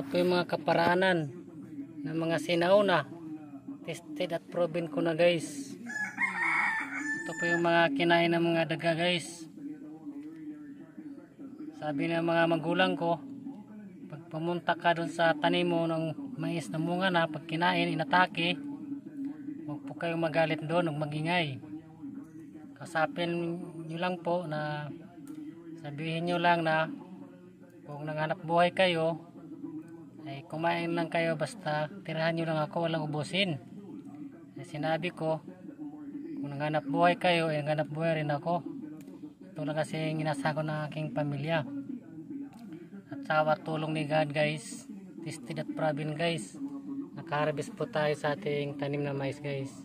ito po yung mga kaparaanan ng mga sinauna. Tested at proven ko na guys. Ito po yung mga kinain ng mga daga guys. Sabi ng mga magulang ko, pag pumunta ka dun sa tanim mo ng mais na munga na, pag kinain, inatake, huwag po kayong magalit doon, huwag magingay. Kasapin nyo lang po na sabihin nyo lang na kung nanghanap buhay kayo, ay kumain lang kayo basta tirahan nyo lang ako, walang ubusin. Ay sinabi ko, kung nanghanap buhay kayo, ay nanghanap buhay rin ako. Ito lang kasi ang inasako ng aking pamilya. At sa tulong ni God guys, tested at proven guys, nakaharvest po tayo sa ating tanim na mais guys.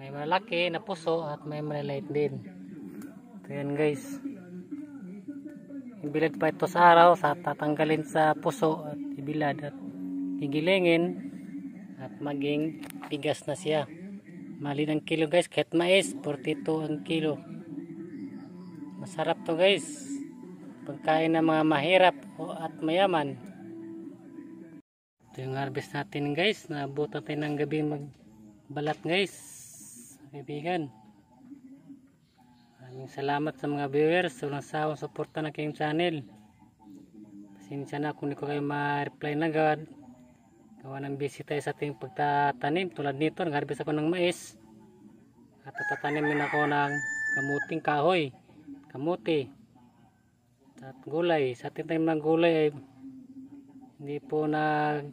May malaki na puso at may maliliit din. Ito yan guys. Ibilad pa ito sa araw sa tatanggalin sa puso at ibilad at gigilingin at maging tigas na siya. Mali ng kilo guys, kahit mais, 42 ang kilo. Masarap to guys. Pagkain ng mga mahirap at mayaman. Ito yung harvest natin guys. Naabutan tayo ng gabi magbalat guys. Kaibigan. Salamat sa mga viewers. Walang sawang suporta na kayong channel. Pasensya na kung hindi ko kayo ma-reply na agad. Gawa ng busy tayo sa ating pagtatanim. Tulad nito, nag-harvest ako ng mais. At tatanimin ako ng kamuting kahoy kamuti at gulay sa ating tanim ng gulay ay hindi po nag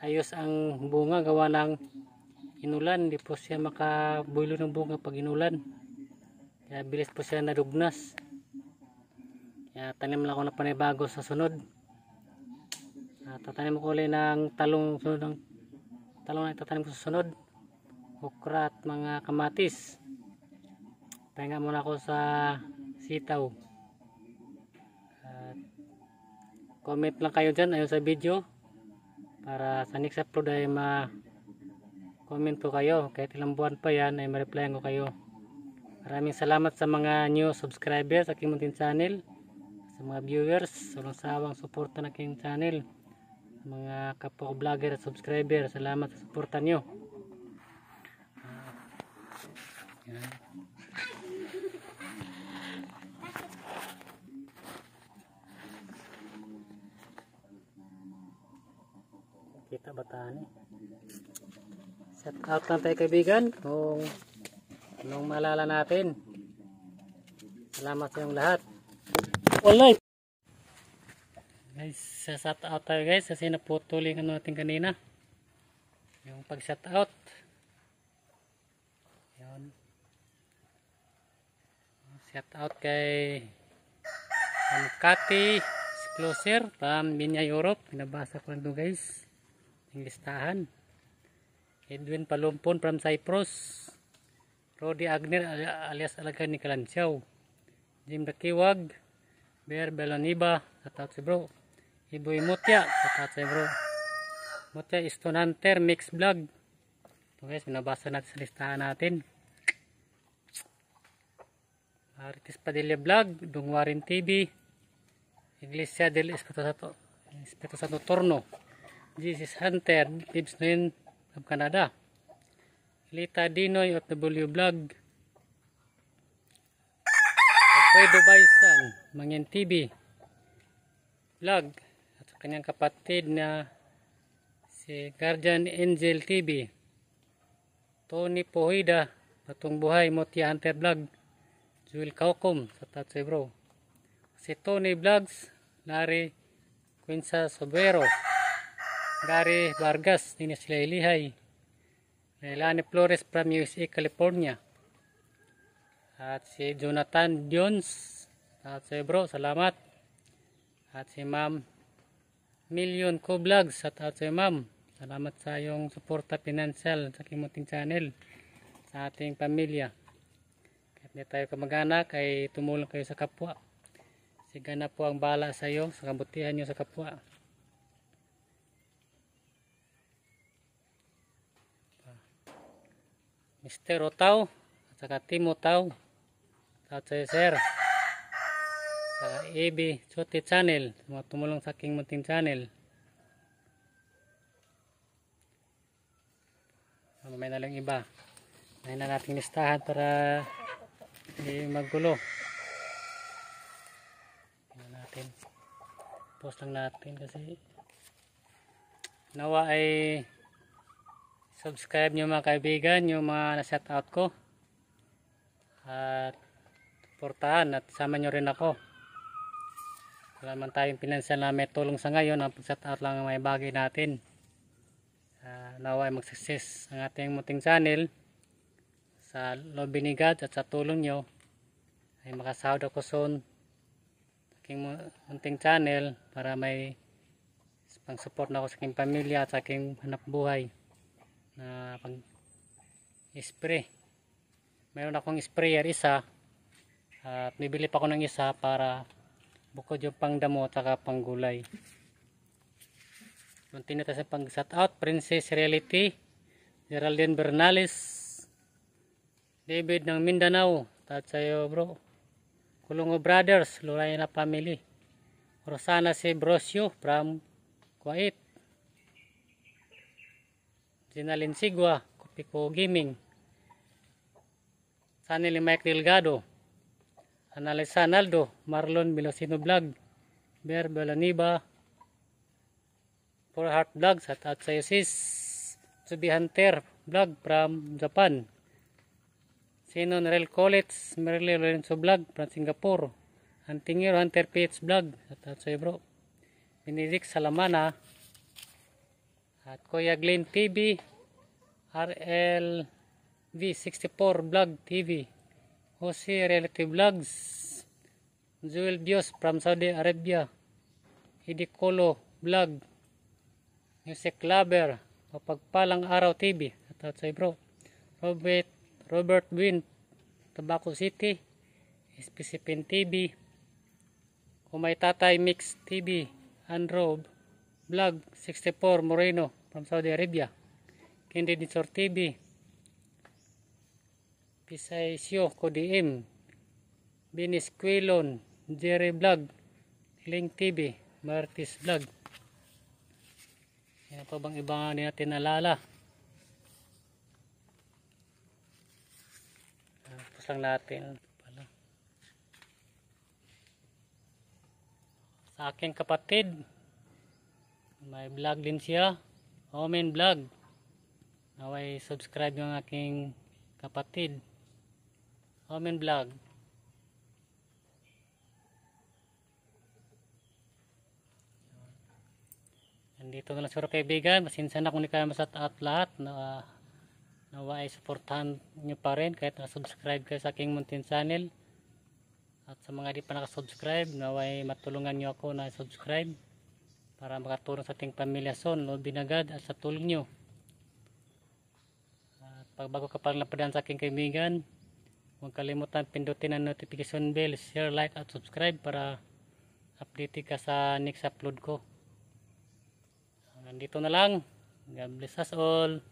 ayos ang bunga gawa ng inulan hindi po siya makabulo ng bunga pag inulan kaya bilis po siya nadugnas kaya tanim lang ako na panibago sa sunod at tatanim ko ulit ng talong sunod ng talong na itatanim ko sa sunod okra at mga kamatis Pahinga muna ako sa sitaw. At comment lang kayo dyan ayon sa video. Para sa next upload ay ma comment po kayo. Kahit ilang buwan pa yan ay ma-replyan ko kayo. Maraming salamat sa mga new subscribers sa aking muntin channel. Sa mga viewers. Walang sawang suporta na aking channel. Sa mga kapwa vlogger at subscriber. Salamat sa suporta nyo. Kita bataan eh. Set out lang tayo kaibigan kung anong maalala natin. Salamat sa inyong lahat. Walay! Guys, set out tayo guys kasi naputuling ano natin kanina. Yung pag set out. Yan. Set out kay Kati Closer from Minya Europe. Pinabasa ko lang ito guys yung listahan Edwin Palumpon from Cyprus Rodi Agner alias Alaga ni Kalansiaw. Jim Dakiwag Bear Belaniba sa si bro. Iboy Mutya sa si bro. Mutya Stone Hunter Mix Vlog. Ito guys binabasa natin sa listahan natin. Marites Padilla Vlog Dungwarin TV Iglesia del Espiritu Santo Espiritu Santo Torno is Hunter, lives in of Canada. Lita Dinoy of W Vlog. Alfredo Baisan, Mangyan TV. Vlog. At kanyang kapatid na si Guardian Angel TV. Tony Pohida, Patong Buhay, Motia Hunter Vlog. Jewel Kaukom, sa Tatsay Bro. Si Tony Vlogs, Larry Quinza Sobero. Gary Vargas, din sila ilihay. Leilani Flores from USA, California. At si Jonathan Jones. At si bro, salamat. At si ma'am Million Co Vlogs. At, at si ma'am, salamat sa iyong suporta financial sa Kimuting Channel. Sa ating pamilya. Kahit hindi tayo kamag-anak, ay tumulong kayo sa kapwa. Siga na po ang bala sa iyo, sa kabutihan nyo sa kapwa. Mr. Otaw at saka Team Otaw at sa Sir sa AB Chote Channel, mga tumulong sa aking munting channel. Ano, may na lang iba. May na nating listahan para hindi magulo. Tingnan natin. Post lang natin kasi nawa ay subscribe nyo mga kaibigan yung mga na-set out ko. At portahan at sama nyo rin ako. Wala man tayong pinansyal na may tulong sa ngayon ang pag-set out lang ang may bagay natin. Uh, nawa ay mag-success ang ating muting channel. Sa lobby ni God at sa tulong nyo ay makasahod ako soon. Aking mu- munting channel para may pang support na ako sa aking pamilya at sa aking hanap buhay na pag spray. Meron akong sprayer isa at bibili pa ako ng isa para bukod yung pangdamo at saka panggulay. Continue tayo sa pang shout out Princess Reality Geraldine Bernales David ng Mindanao at sa'yo bro. Kulungo Brothers Lulay na Family. Rosana C. Brosio from Kuwait Ginalin Sigwa Kupiko Gaming. Sanili Mike Delgado. Analisa Naldo Marlon Milosino Vlog. Ber Belaniba For Heart Vlogs at at sa sis Tsubi Hunter Vlog from Japan. Sinon Rel College Merle Lorenzo Vlog from Singapore. Huntingero Hunter PH Vlog at at sa bro. Benedict Salamana at Kuya Glenn TV RL V64 Vlog TV Jose Relative Vlogs Joel Bios from Saudi Arabia Hidikolo Vlog Music Lover Mapagpalang Araw TV at sa bro. Robert Robert Win Tabaco City SPCPN TV Kumay Tatay Mix TV Andro Vlog 64 Moreno from Saudi Arabia. Candy Ditsor TV Pisay Sio Kodiem Binis Quilon Jerry Vlog Link TV Martis Vlog yan pa bang iba nga natin nalala tapos lang natin pala. Sa aking kapatid may vlog din siya Omen Vlog. Naway subscribe yung aking kapatid. Omen Vlog. Nandito na lang siguro kaibigan. Masinsan na kung hindi kayo masat out lahat. Na nawa ay supportahan nyo pa rin kahit na-subscribe kayo sa aking Mountain Channel. At sa mga di pa nakasubscribe, nawa ay matulungan nyo ako na subscribe para makatulong sa ating pamilya son, Lord Binagad at sa tulong nyo. At pag bago ka pa lang napadaan sa aking kaibigan, huwag kalimutan pindutin ang notification bell, share, like at subscribe para update ka sa next upload ko. Nandito na lang. God bless us all.